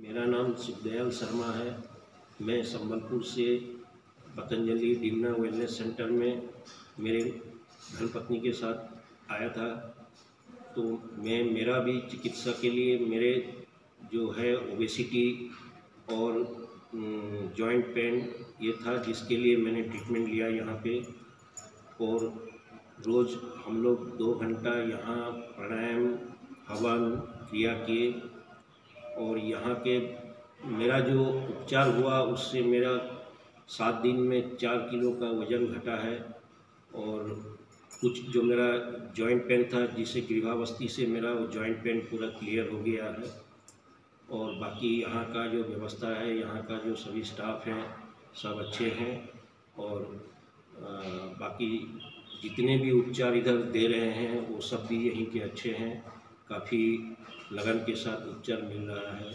मेरा नाम सुखदयाल शर्मा है। मैं संबलपुर से पतंजलि डिमना वेलनेस सेंटर में मेरे धर्मपत्नी के साथ आया था। तो मैं, मेरा भी चिकित्सा के लिए मेरे जो है ओबेसिटी और जॉइंट पेन ये था, जिसके लिए मैंने ट्रीटमेंट लिया यहाँ पे। और रोज़ हम लोग दो घंटा यहाँ प्राणायाम, हवन क्रिया किए। और यहाँ के मेरा जो उपचार हुआ उससे मेरा सात दिन में चार किलो का वज़न घटा है और कुछ जो मेरा जॉइंट पेन था जिसे गृहावस्थी से मेरा वो जॉइंट पेन पूरा क्लियर हो गया है। और बाकी यहाँ का जो व्यवस्था है यहाँ का जो सभी स्टाफ हैं सब अच्छे हैं और आ, बाकी जितने भी उपचार इधर दे रहे हैं वो सब भी यहीं के अच्छे हैं। काफ़ी लगन के साथ उपचार मिल रहा है।